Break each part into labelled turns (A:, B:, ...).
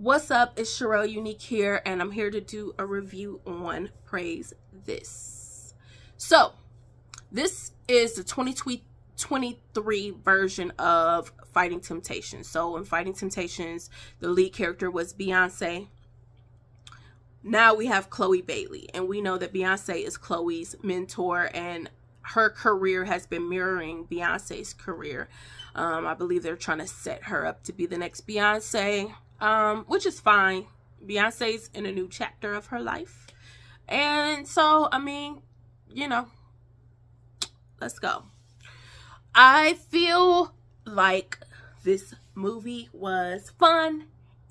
A: What's up? It's Charelle Unique here, and I'm here to do a review on Praise This. So, this is the 2023 version of Fighting Temptations. So, in Fighting Temptations, the lead character was Beyonce. Now we have Chloe Bailey, and we know that Beyonce is Chloe's mentor, and her career has been mirroring Beyonce's career. Um, I believe they're trying to set her up to be the next Beyonce um, which is fine. Beyonce's in a new chapter of her life. And so, I mean, you know, let's go. I feel like this movie was fun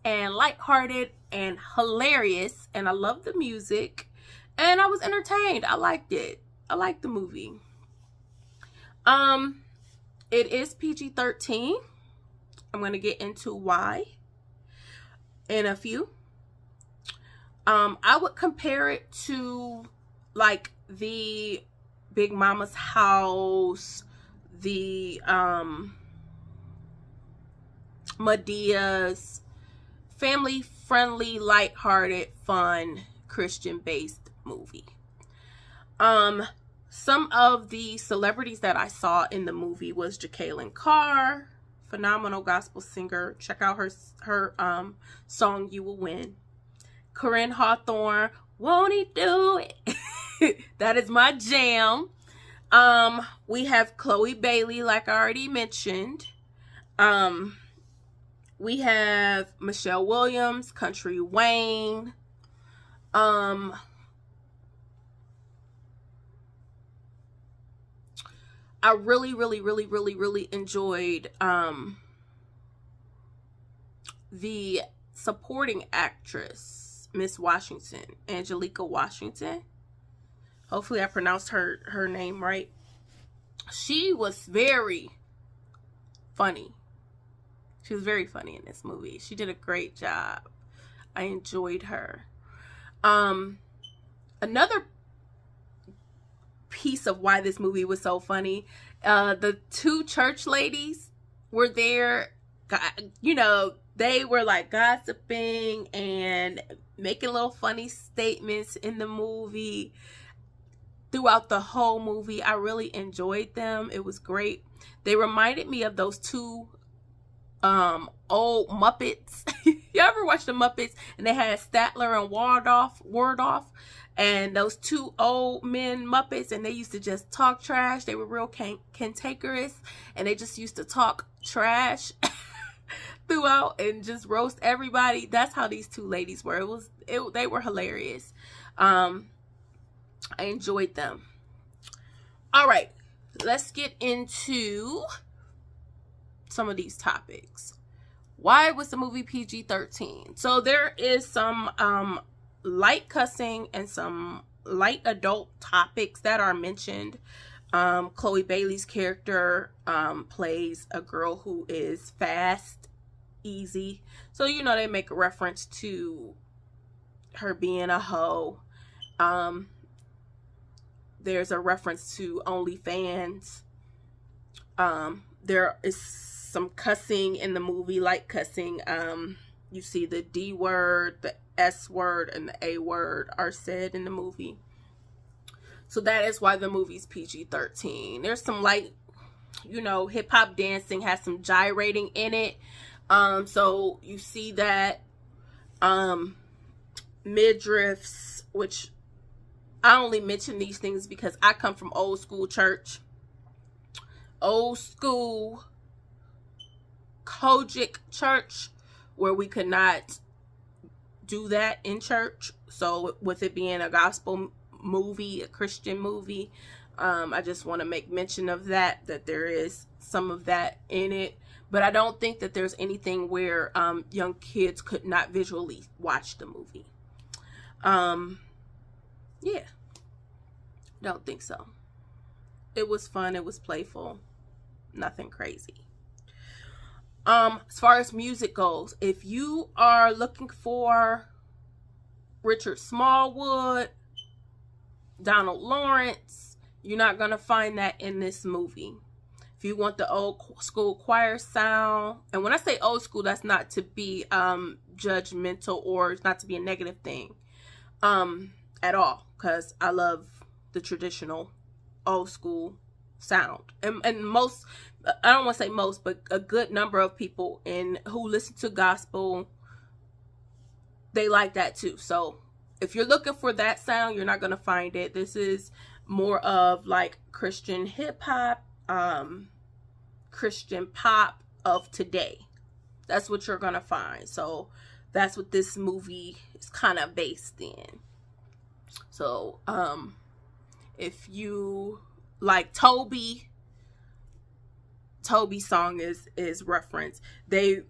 A: and lighthearted and hilarious. And I love the music. And I was entertained. I liked it. I liked the movie. Um, it is PG-13. I'm going to get into why in a few. Um, I would compare it to like the Big Mama's House, the um, Madea's family friendly, light-hearted, fun, Christian-based movie. Um, some of the celebrities that I saw in the movie was Jekalyn Carr, phenomenal gospel singer. Check out her her um song "You Will Win." Koryn Hawthorne, won't he do it? that is my jam. Um, we have Chloe Bailey, like I already mentioned. Um, we have Michelle Williams, Country Wayne. Um, I really, really, really, really, really enjoyed um, the supporting actress, Miss Washington, Anjelika Washington. Hopefully I pronounced her, her name right. She was very funny. She was very funny in this movie. She did a great job. I enjoyed her. Um, another piece of why this movie was so funny. Uh, the two church ladies were there. You know, they were like gossiping and making little funny statements in the movie throughout the whole movie. I really enjoyed them. It was great. They reminded me of those two um old Muppets. you ever watch the Muppets and they had Statler and Waldorf, Waldorf and those two old men Muppets and they used to just talk trash. They were real can cantankerous and they just used to talk trash throughout and just roast everybody. That's how these two ladies were. It was it they were hilarious. Um I enjoyed them. All right, let's get into some of these topics. Why was the movie PG-13? So there is some um, light cussing and some light adult topics that are mentioned. Um, Chloe Bailey's character um, plays a girl who is fast, easy. So, you know, they make a reference to her being a hoe. Um, there's a reference to OnlyFans. Um, there is some cussing in the movie, like cussing. Um, you see the D word, the S word, and the A word are said in the movie. So that is why the movie's PG-13. There's some light, you know, hip-hop dancing has some gyrating in it. Um, so you see that um, midriffs, which I only mention these things because I come from old school church. Old school COGIC church where we could not do that in church. So with it being a gospel movie, a Christian movie, um, I just want to make mention of that, that there is some of that in it. But I don't think that there's anything where um, young kids could not visually watch the movie. Um, yeah, don't think so. It was fun. It was playful. Nothing crazy. Um, as far as music goes, if you are looking for Richard Smallwood, Donald Lawrence, you're not going to find that in this movie. if you want the old school choir sound and when i say old school that's not to be um judgmental or it's not to be a negative thing um at all because i love the traditional old school sound and, and most i don't want to say most but a good number of people in who listen to gospel they like that too. So if you're looking for that sound you're not going to find it. This is more of like christian hip-hop um christian pop of today. That's what you're going to find. So that's what this movie is kind of based in. So um if you like Toby Toby song is is referenced. They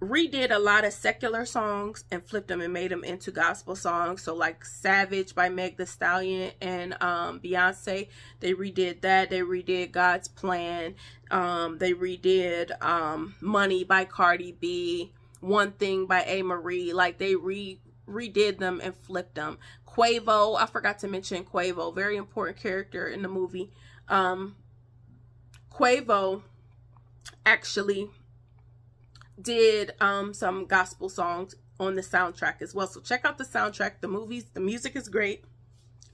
A: redid a lot of secular songs and flipped them and made them into gospel songs. So like Savage by Meg the Stallion and um, Beyonce, they redid that. They redid God's Plan. Um, they redid um, Money by Cardi B. One Thing by Amerie. Like they re redid them and flipped them. Quavo, I forgot to mention Quavo, very important character in the movie. Um, Quavo actually did um, some gospel songs on the soundtrack as well. So check out the soundtrack. The movies, the music is great.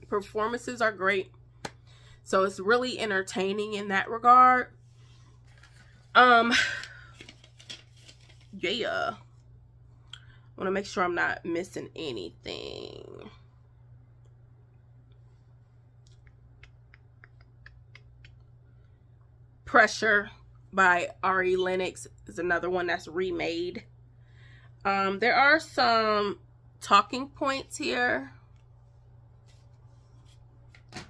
A: Performances are great. So it's really entertaining in that regard. Um, yeah. I want to make sure I'm not missing anything. Pressure by Ari Lennox is another one that's remade. Um, there are some talking points here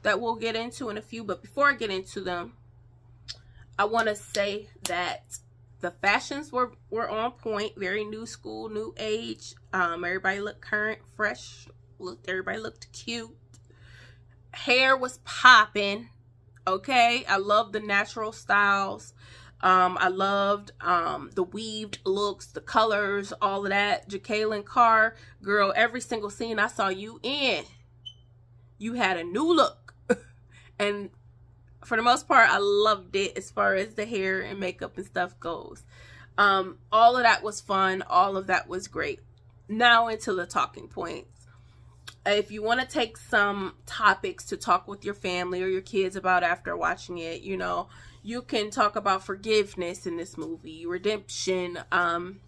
A: that we'll get into in a few. But before I get into them, I want to say that the fashions were were on point very new school new age um everybody looked current fresh looked everybody looked cute hair was popping okay i love the natural styles um i loved um the weaved looks the colors all of that Jekalyn Carr girl every single scene i saw you in you had a new look and for the most part, I loved it as far as the hair and makeup and stuff goes. Um, all of that was fun. All of that was great. Now into the talking points. If you want to take some topics to talk with your family or your kids about after watching it, you know, you can talk about forgiveness in this movie, redemption. Um,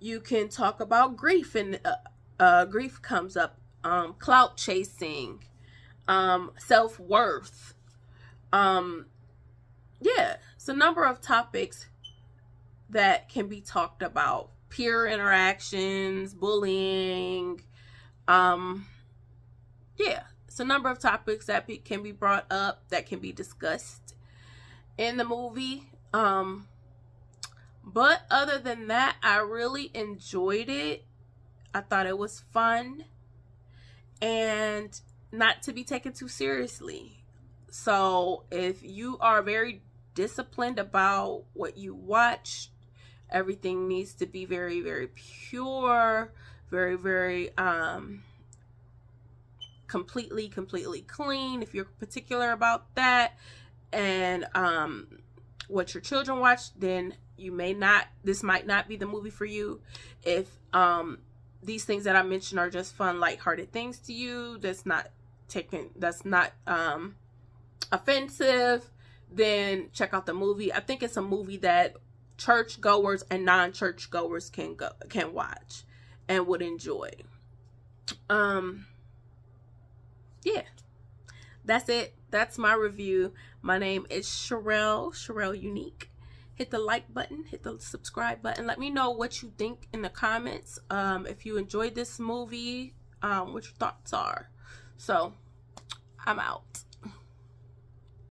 A: you can talk about grief and uh, uh, grief comes up, um, clout chasing, um, self worth, um yeah it's a number of topics that can be talked about peer interactions bullying um yeah it's a number of topics that be, can be brought up that can be discussed in the movie. Um but other than that i really enjoyed it. I thought it was fun and not to be taken too seriously. So if you are very disciplined about what you watch, everything needs to be very, very pure, very, very um completely, completely clean. If you're particular about that and um what your children watch, then you may not this might not be the movie for you. If um these things that I mentioned are just fun, lighthearted things to you, that's not taken that's not um offensive, then check out the movie. I think it's a movie that church goers and non-church goers can go can watch and would enjoy. Um yeah. That's it. That's my review. My name is Charelle, Charelle Unique. Hit the like button, hit the subscribe button. Let me know what you think in the comments. Um, if you enjoyed this movie, um, what your thoughts are. So, I'm out.